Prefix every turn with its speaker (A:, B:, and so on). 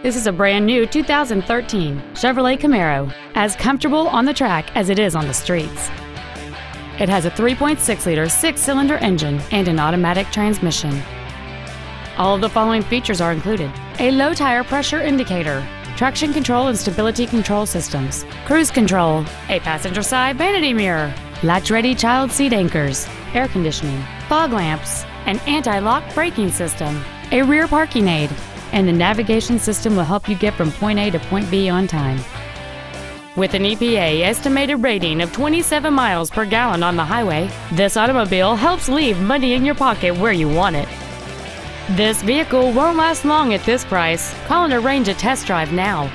A: This is a brand new 2013 Chevrolet Camaro, as comfortable on the track as it is on the streets. It has a 3.6-liter six-cylinder engine and an automatic transmission. All of the following features are included. A low tire pressure indicator, traction control and stability control systems, cruise control, a passenger side vanity mirror, latch-ready child seat anchors, air conditioning, fog lamps, an anti-lock braking system, a rear parking aid, and the navigation system will help you get from point A to point B on time. With an EPA estimated rating of 27 miles per gallon on the highway, this automobile helps leave money in your pocket where you want it. This vehicle won't last long at this price. Call and arrange a test drive now.